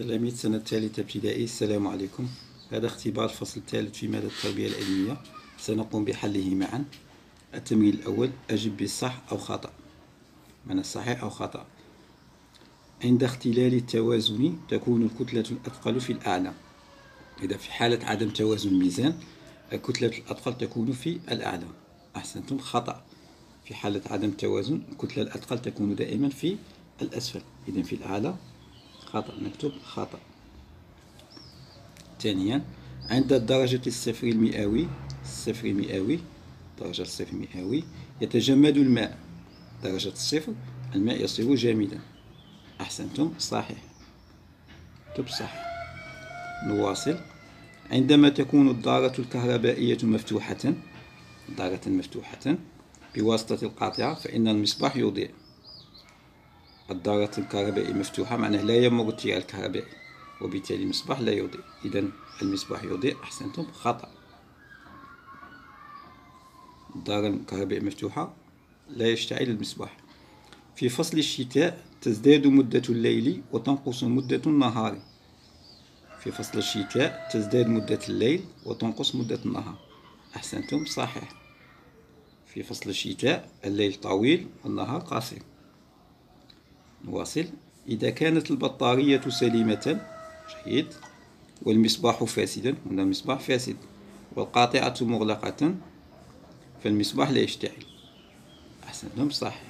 تلاميذ سنة الثالثة ابتدائي السلام عليكم. هذا اختبار الفصل الثالث في مادة التربية العلمية. سنقوم بحله معا. التمرين الأول أجب بالصح أو خطأ. معنى صحيح أو خطأ. عند اختلال التوازن تكون الكتلة الأثقل في الأعلى. إذا في حالة عدم توازن الميزان الكتلة الأثقل تكون في الأعلى. أحسنتم خطأ. في حالة عدم التوازن الكتلة الأثقل تكون دائما في الأسفل. إذا في الأعلى. خطأ نكتب خطأ. ثانيا عند الدرجة الصفر المئوي الصفر المئوي درجة الصفر المئوي يتجمد الماء. درجة الصفر الماء يصير جامدا. أحسنتم صحيح. كتب صح نواصل عندما تكون الدارة الكهربائية مفتوحة دارة مفتوحة بواسطة القاطعة فإن المصباح يضيء. الدارة الكهربائية مفتوحة معناه لا يمر التيار الكهربائي وبالتالي المصباح لا يضيء. إذا المصباح يضيء أحسنتم خطأ. الدارة الكهربائية مفتوحة لا يشتعل المصباح. في فصل الشتاء تزداد مدة الليل وتنقص مدة النهار. في فصل الشتاء تزداد مدة الليل وتنقص مدة النهار. أحسنتم صحيح. في فصل الشتاء الليل طويل والنهار قصير. نواصل إذا كانت البطارية سليمة جيد. والمصباح فاسدا هنا المصباح فاسد. والقاطعة مغلقة فالمصباح لا يشتعل. أحسنتم صح.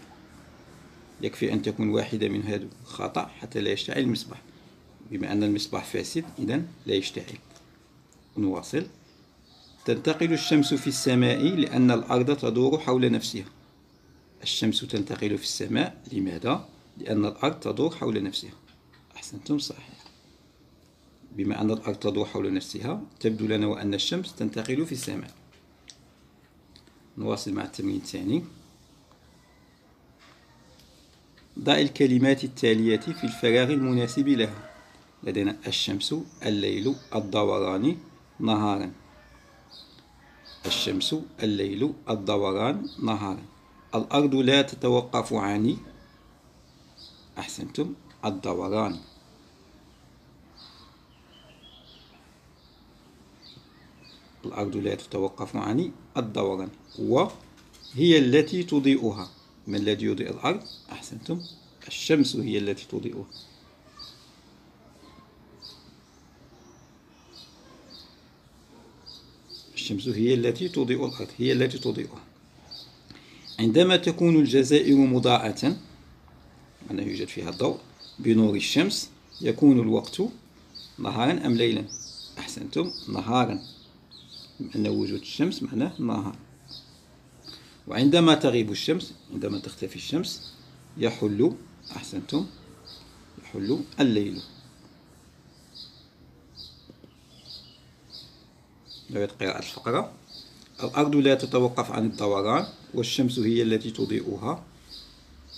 يكفي أن تكون واحدة من هذا خطأ حتى لا يشتعل المصباح. بما أن المصباح فاسد إذا لا يشتعل. نواصل. تنتقل الشمس في السماء لأن الأرض تدور حول نفسها. الشمس تنتقل في السماء لماذا؟ لأن الأرض تدور حول نفسها. أحسنتم؟ صحيح. بما أن الأرض تدور حول نفسها تبدو لنا وأن الشمس تنتقل في السماء. نواصل مع التمرين الثاني. ضع الكلمات التالية في الفراغ المناسب لها. لدينا الشمس الليل الدوران نهارا الشمس الليل الدوران نهارا الأرض لا تتوقف عن أحسنتم الدوران. الأرض لا تتوقف عن الدوران. وهي التي تضيئها. من الذي يضيء الأرض؟ أحسنتم الشمس هي التي تضيئها. الشمس هي التي تضيء الأرض هي التي تضيئها. عندما تكون الجزائر مضاءة أنه يوجد فيها الضوء بنور الشمس يكون الوقت نهارا أم ليلا؟ أحسنتم نهارا. أن وجود الشمس معناه نهار. وعندما تغيب الشمس عندما تختفي الشمس يحل أحسنتم يحل الليل. نعيد قراءة الفقرة. الأرض لا تتوقف عن الدوران والشمس هي التي تضيئها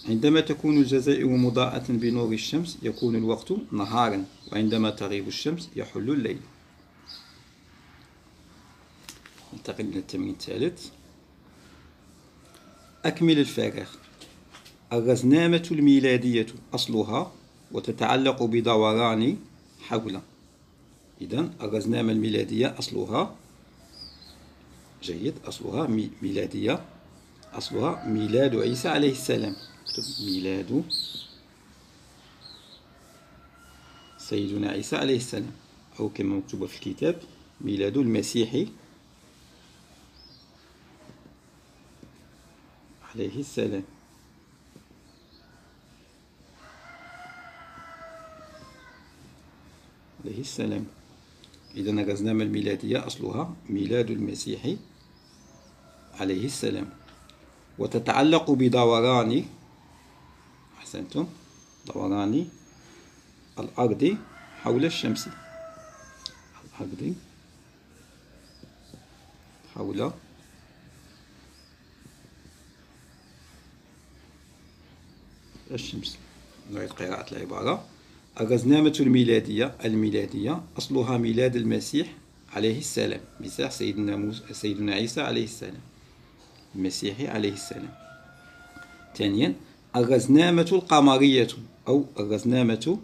عندما تكون الجزائر مضاءة بنور الشمس يكون الوقت نهارا وعندما تغيب الشمس يحل الليل. ننتقل إلى التمرين الثالث. أكمل الفراغ الرزنامة الميلادية أصلها وتتعلق بدوران حول. إذا الرزنامة الميلادية أصلها جيد أصلها ميلادية أصلها ميلاد عيسى عليه السلام. اكتب ميلاد سيدنا عيسى عليه السلام. أو كما مكتوب في الكتاب ميلاد المسيح عليه السلام. عليه السلام. إذا الرزنامة الميلادية أصلها ميلاد المسيح عليه السلام. وتتعلق بدوران أحسنتم دوران الأرض حول الشمس. الأرض حول الشمس. نعيد قراءة العبارة. الرزنامة الميلادية الميلادية. أصلها ميلاد المسيح عليه السلام. مسيح سيدنا, موسى سيدنا عيسى عليه السلام. المسيح عليه السلام. ثانيا الرزنامة القمرية أو الرزنامة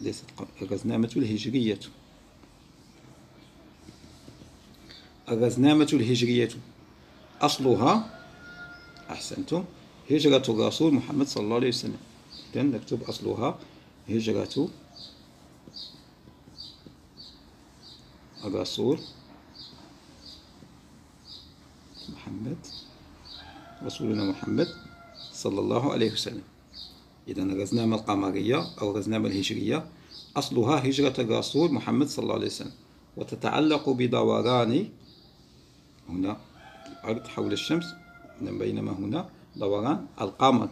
ليست الرزنامة الهجرية. الرزنامة الهجرية. أصلها أحسنتم هجرة الرسول محمد صلى الله عليه وسلم. إذن نكتب أصلها هجرة الرسول محمد رسولنا محمد. صلى الله عليه وسلم. إذا الرزنامة القمرية أو الرزنامة الهجرية أصلها هجرة الرسول محمد صلى الله عليه وسلم وتتعلق بدوران هنا الأرض حول الشمس بينما هنا دوران القمر.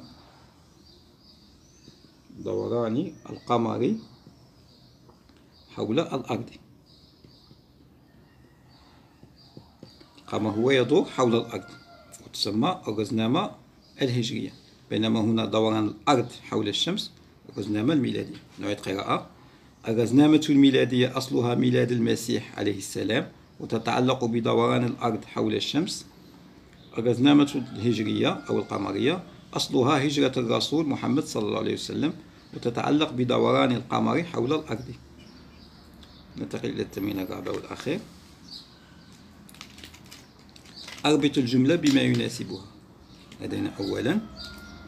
دوران القمر حول الأرض. القمر هو يدور حول الأرض وتسمى الرزنامة الهجرية. بينما هنا دوران الأرض حول الشمس الرزنامة الميلادية؟ نعيد قراءة. الرزنامة الميلادية؟ أصلها ميلاد المسيح عليه السلام وتتعلق بدوران الأرض حول الشمس. الرزنامة الهجرية أو القمرية؟ أصلها هجرة الرسول محمد صلى الله عليه وسلم وتتعلق بدوران القمر حول الأرض. ننتقل إلى التمرين الرابع والأخير. أربط الجملة بما يناسبها. لدينا أولا.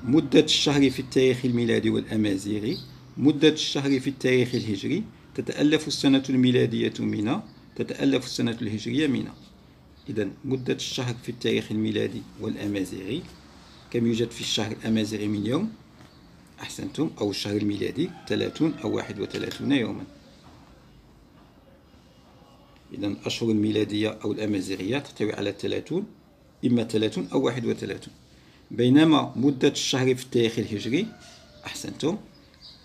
مدة الشهر في التاريخ الميلادي والأمازيغي. مدة الشهر في التاريخ الهجري. تتألف السنة الميلادية من تتألف السنة الهجرية من إذا مدة الشهر في التاريخ الميلادي والأمازيغي. كم يوجد في الشهر الأمازيغي من يوم؟ أحسنتم. أو الشهر الميلادي 30 أو 31 يوما. إذا الأشهر الميلادية أو الأمازيغية تحتوي على 30 إما 30 أو 31 بينما مدة الشهر في التاريخ الهجري أحسنتم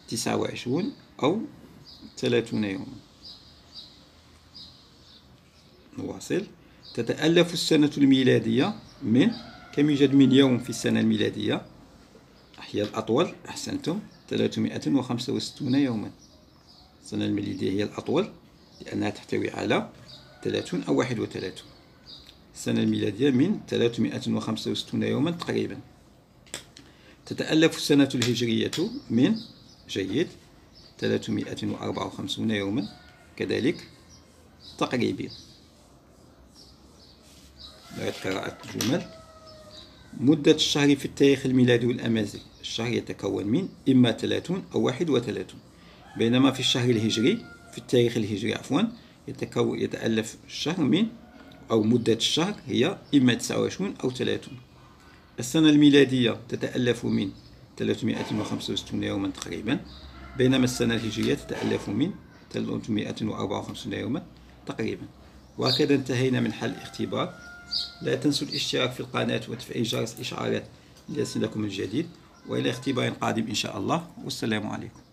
29 أو 30 يوما. نواصل تتألف السنة الميلادية من كم يوجد من يوم في السنة الميلادية؟ هي الأطول أحسنتم 365 يوما. السنة الميلادية هي الأطول لأنها تحتوي على 30 أو 31 السنة الميلادية من 365 يوما تقريبا. تتألف السنة الهجرية من جيد 354 يوما كذلك تقريبا. نعيد قراءة الجمل مدة الشهر في التاريخ الميلادي والأمازيغ الشهر يتكون من إما 30 أو 31 بينما في الشهر الهجري في التاريخ الهجري عفوا يتكون يتألف الشهر من أو مدة الشهر هي إما 29 أو 30 السنة الميلادية تتألف من 365 يوما تقريبا بينما السنة الهجرية تتألف من 354 يوما تقريبا. وهكذا انتهينا من حل الاختبار. لا تنسوا الاشتراك في القناة وتفعيل جرس الإشعارات ليصلكم الجديد. وإلى اختبار قادم إن شاء الله. والسلام عليكم.